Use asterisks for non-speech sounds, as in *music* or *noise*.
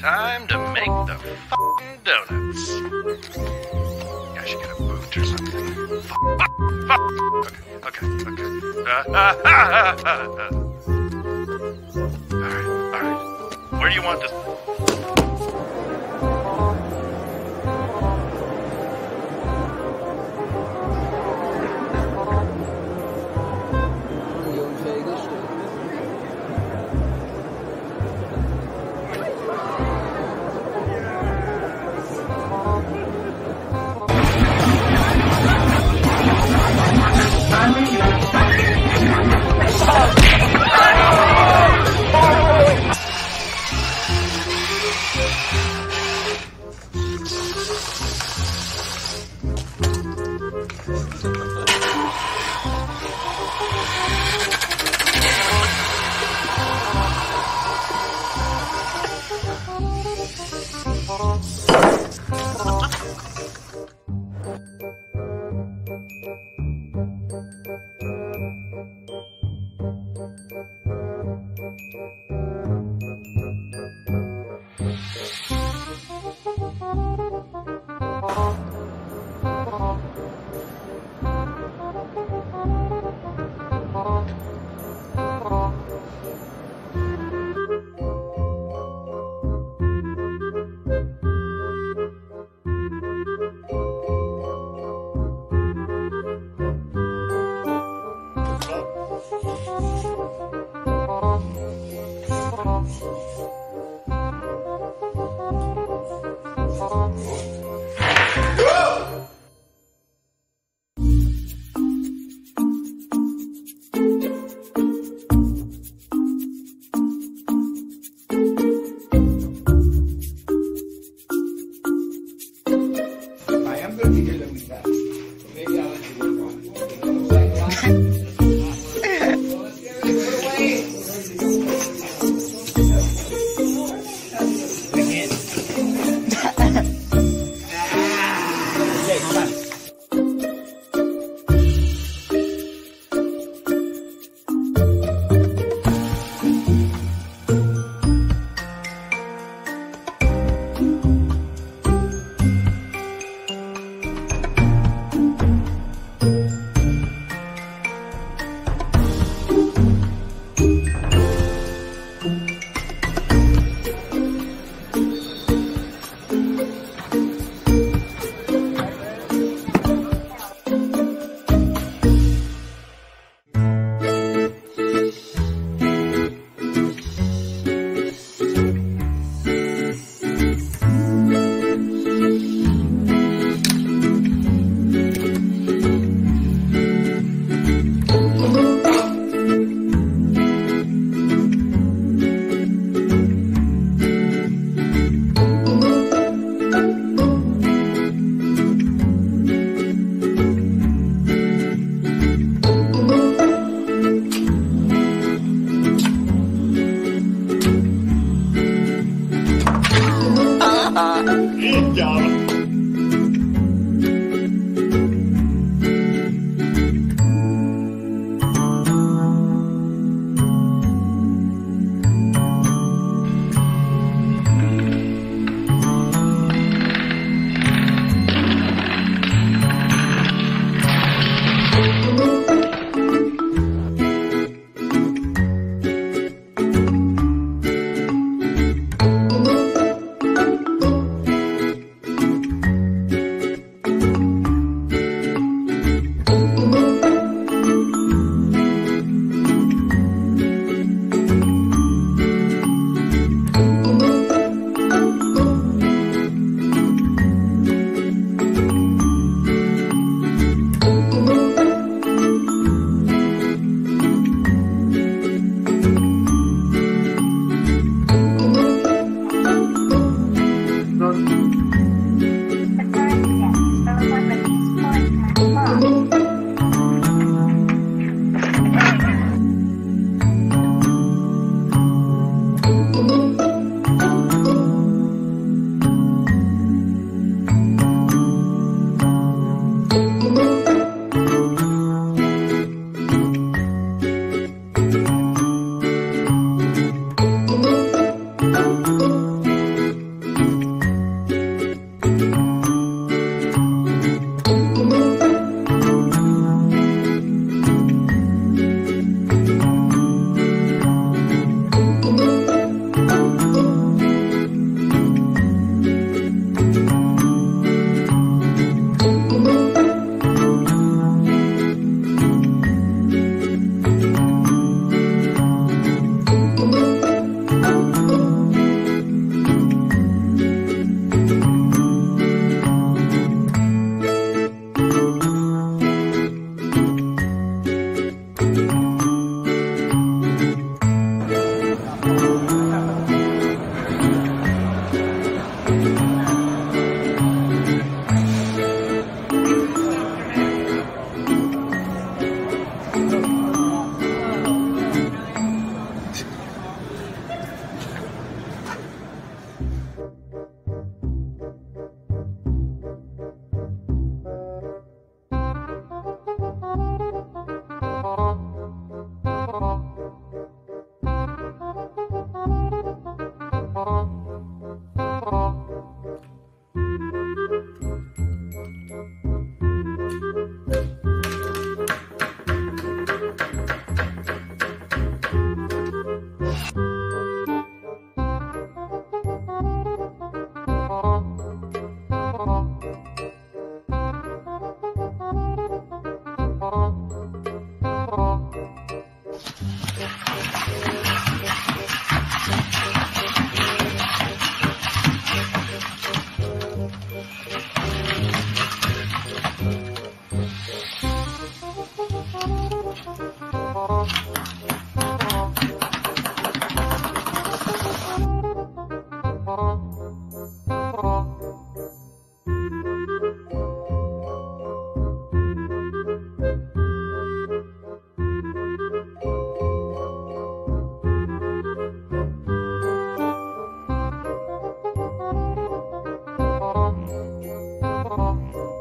Time to make the fucking donuts. I should get a boot or something. Okay, okay, uh, *laughs* okay. alright, alright. Where do you want this? Consciousness. Música